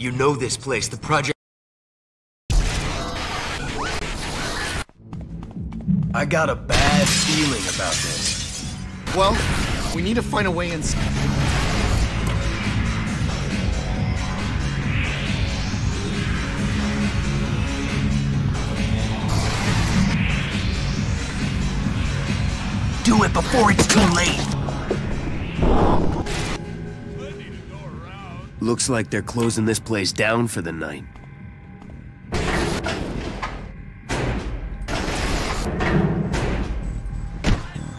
You know this place, the project... I got a bad feeling about this. Well, we need to find a way inside. Do it before it's too late! Looks like they're closing this place down for the night.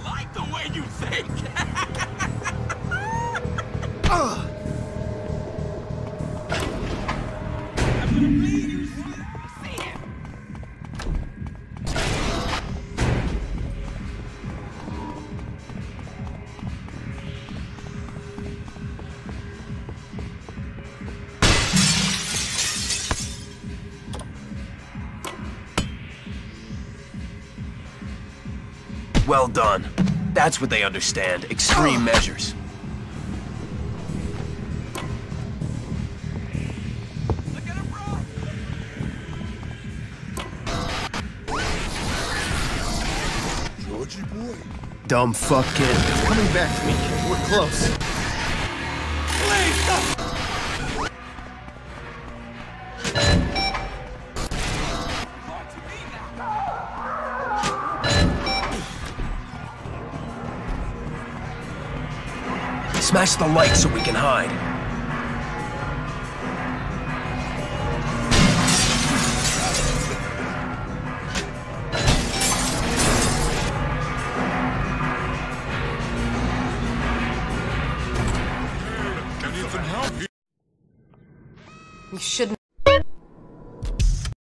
like the way you think. Well done. That's what they understand. Extreme measures. Look at him run. Georgie boy. Dumb fuck kid. Coming back to me. We're close. Smash the light so we can hide. I need some help. You shouldn't.